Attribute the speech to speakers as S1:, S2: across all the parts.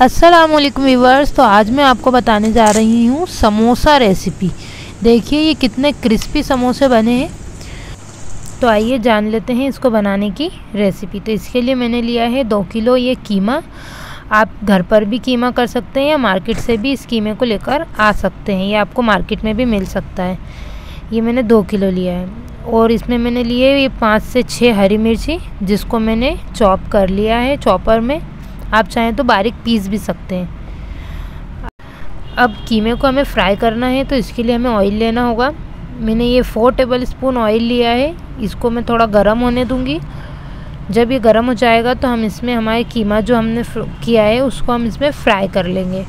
S1: अस्सलाम वालेकुम व्यूवर्स तो आज मैं आपको बताने जा रही हूँ समोसा रेसिपी देखिए, ये कितने क्रिस्पी समोसे बने हैं। तो आइए जान लेते हैं इसको बनाने की रेसिपी तो इसके लिए मैंने लिया है दो किलो ये कीमा। आप घर पर भी कीमा कर सकते हैं या मार्केट से भी इस कीमे को लेकर आ सकते हैं। ये आपको मार्केट में भी मिल सकता है। ये मैंने दो किलो लिया है। और इसमें मैंने लिए ये पाँच से छः हरी मिर्ची, जिसको मैंने चॉप कर लिया है, चॉपर में। आप चाहें तो बारीक पीस भी सकते हैं। अब कीमे को हमें फ्राई करना है तो इसके लिए हमें ऑयल लेना होगा। मैंने ये फोर टेबल स्पून ऑयल लिया है, इसको मैं थोड़ा गर्म होने दूँगी। जब ये गर्म हो जाएगा तो हम इसमें हमारे कीमा जो हमने किया है, उसको हम इसमें फ्राई कर लेंगे।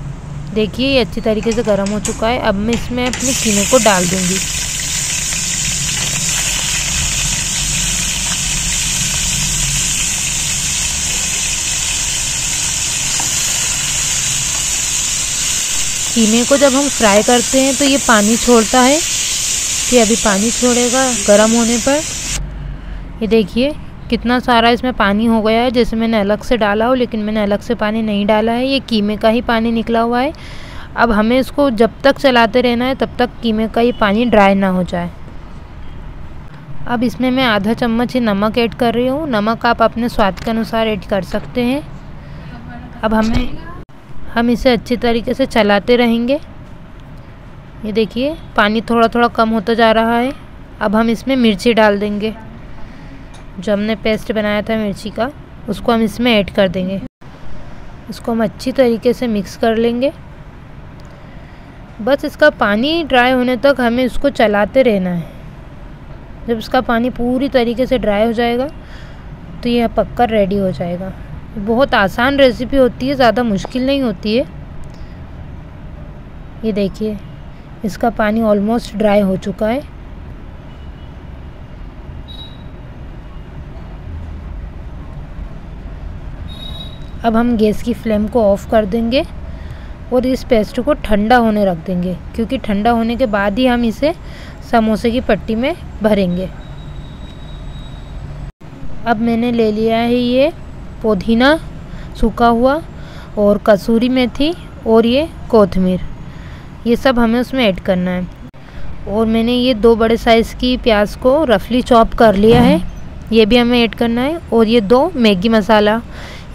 S1: देखिए, ये अच्छी तरीके से गर्म हो चुका है। अब मैं इसमें अपने कीमे को डाल दूँगी। कीमे को जब हम फ्राई करते हैं तो ये पानी छोड़ता है कि अभी पानी छोड़ेगा गर्म होने पर। ये देखिए, कितना सारा इसमें पानी हो गया है, जैसे मैंने अलग से डाला हो, लेकिन मैंने अलग से पानी नहीं डाला है। ये कीमे का ही पानी निकला हुआ है। अब हमें इसको जब तक चलाते रहना है, तब तक कीमे का ये पानी ड्राई ना हो जाए। अब इसमें मैं आधा चम्मच ही नमक ऐड कर रही हूँ। नमक आप अपने स्वाद के अनुसार ऐड कर सकते हैं। अब हमें हम इसे अच्छी तरीके से चलाते रहेंगे। ये देखिए, पानी थोड़ा थोड़ा कम होता जा रहा है। अब हम इसमें मिर्ची डाल देंगे। जो हमने पेस्ट बनाया था मिर्ची का, उसको हम इसमें ऐड कर देंगे। इसको हम अच्छी तरीके से मिक्स कर लेंगे। बस इसका पानी ड्राई होने तक हमें इसको चलाते रहना है। जब इसका पानी पूरी तरीके से ड्राई हो जाएगा तो यह पक्का रेडी हो जाएगा। बहुत आसान रेसिपी होती है, ज़्यादा मुश्किल नहीं होती है। ये देखिए, इसका पानी ऑलमोस्ट ड्राई हो चुका है। अब हम गैस की फ्लेम को ऑफ़ कर देंगे और इस पेस्ट को ठंडा होने रख देंगे, क्योंकि ठंडा होने के बाद ही हम इसे समोसे की पट्टी में भरेंगे। अब मैंने ले लिया है ये पुदीना सूखा हुआ और कसूरी मेथी और ये कोतमीर ये सब हमें उसमें ऐड करना है। और मैंने ये दो बड़े साइज़ की प्याज को रफली चॉप कर लिया है। ये भी हमें ऐड करना है और ये दो मैगी मसाला,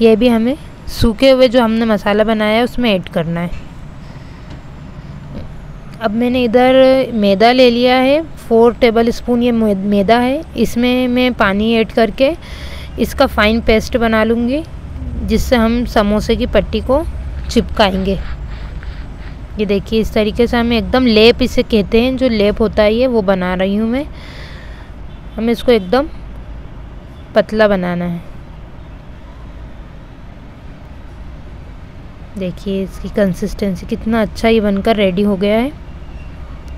S1: ये भी हमें सूखे हुए जो हमने मसाला बनाया है उसमें ऐड करना है। अब मैंने इधर मैदा ले लिया है। फोर टेबल स्पून ये मैदा है। इसमें मैं पानी ऐड करके इसका फ़ाइन पेस्ट बना लूँगी, जिससे हम समोसे की पट्टी को चिपकाएँगे। ये देखिए, इस तरीके से हमें एकदम लेप इसे कहते हैं, जो लेप होता है ये, वो बना रही हूँ मैं। हमें इसको एकदम पतला बनाना है। देखिए, इसकी कंसिस्टेंसी कितना अच्छा ये बनकर रेडी हो गया है।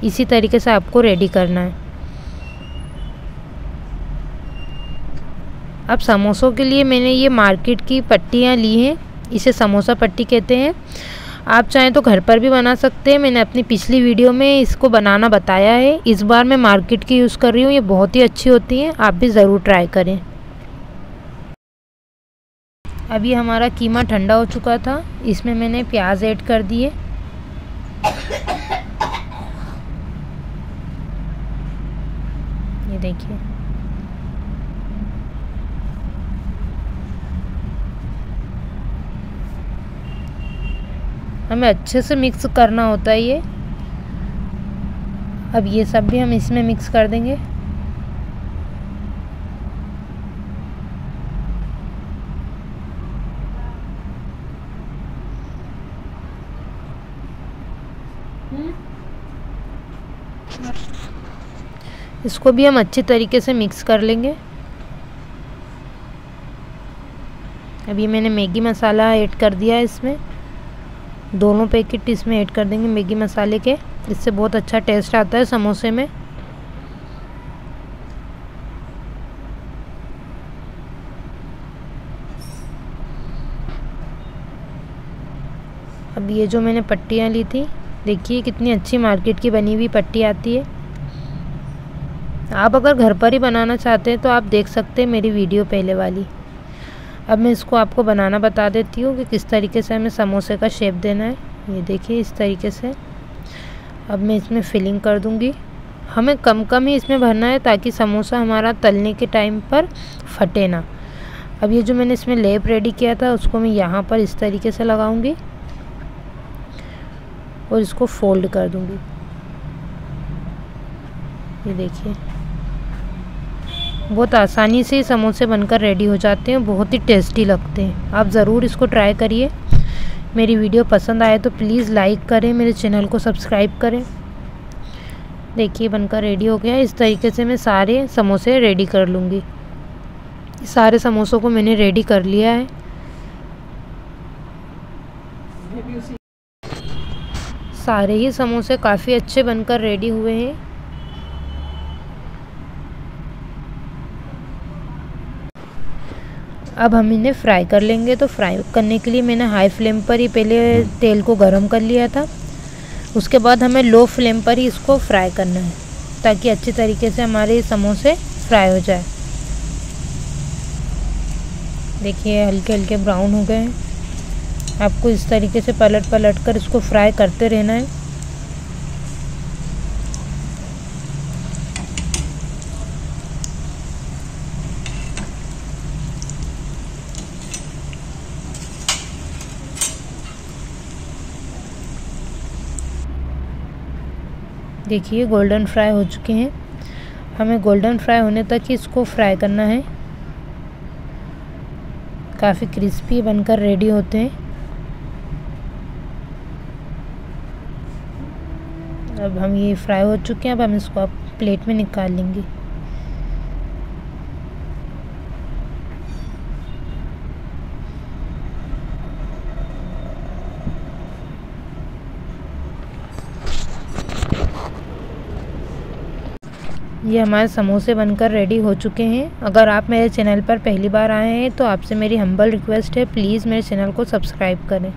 S1: इसी तरीके से आपको रेडी करना है। अब समोसों के लिए मैंने ये मार्केट की पट्टियाँ ली हैं, इसे समोसा पट्टी कहते हैं। आप चाहें तो घर पर भी बना सकते हैं, मैंने अपनी पिछली वीडियो में इसको बनाना बताया है। इस बार मैं मार्केट की यूज़ कर रही हूँ, ये बहुत ही अच्छी होती हैं, आप भी ज़रूर ट्राई करें। अभी हमारा कीमा ठंडा हो चुका था, इसमें मैंने प्याज ऐड कर दिए। ये देखिए। हमें अच्छे से मिक्स करना होता है ये। अब ये सब भी हम इसमें मिक्स कर देंगे। इसको भी हम अच्छे तरीके से मिक्स कर लेंगे। अभी मैंने मैगी मसाला ऐड कर दिया है इसमें। दोनों पैकेट इसमें ऐड कर देंगे मैगी मसाले के। इससे बहुत अच्छा टेस्ट आता है समोसे में। अब ये जो मैंने पट्टियाँ ली थी, देखिए कितनी अच्छी मार्केट की बनी हुई पट्टी आती है। आप अगर घर पर ही बनाना चाहते हैं तो आप देख सकते हैं मेरी वीडियो पहले वाली। अब मैं इसको आपको बनाना बता देती हूँ कि किस तरीके से हमें समोसे का शेप देना है। ये देखिए इस तरीके से। अब मैं इसमें फिलिंग कर दूँगी। हमें कम कम ही इसमें भरना है ताकि समोसा हमारा तलने के टाइम पर फटे ना। अब ये जो मैंने इसमें लेप रेडी किया था, उसको मैं यहाँ पर इस तरीके से लगाऊँगी और इसको फोल्ड कर दूँगी। ये देखिए। बहुत आसानी से समोसे बनकर रेडी हो जाते हैं बहुत ही टेस्टी लगते हैं। आप ज़रूर इसको ट्राई करिए। मेरी वीडियो पसंद आए तो प्लीज़ लाइक करें, मेरे चैनल को सब्सक्राइब करें। देखिए, बनकर रेडी हो गया। इस तरीके से मैं सारे समोसे रेडी कर लूँगी। सारे समोसों को मैंने रेडी कर लिया है। सारे ही समोसे काफ़ी अच्छे बनकर रेडी हुए हैं। अब हम इन्हें फ्राई कर लेंगे। तो फ्राई करने के लिए मैंने हाई फ्लेम पर ही पहले तेल को गर्म कर लिया था। उसके बाद हमें लो फ्लेम पर ही इसको फ्राई करना है, ताकि अच्छे तरीके से हमारे समोसे फ्राई हो जाए। देखिए, हल्के हल्के ब्राउन हो गए हैं। आपको इस तरीके से पलट पलट कर इसको फ्राई करते रहना है। देखिए गोल्डन फ्राई हो चुके हैं। हमें गोल्डन फ्राई होने तक इसको फ्राई करना है। काफ़ी क्रिस्पी बनकर रेडी होते हैं। अब हम ये फ्राई हो चुके हैं, अब हम इसको आप प्लेट में निकाल लेंगे। ये हमारे समोसे बनकर रेडी हो चुके हैं। अगर आप मेरे चैनल पर पहली बार आए हैं तो आपसे मेरी हम्बल रिक्वेस्ट है प्लीज़ मेरे चैनल को सब्सक्राइब करें।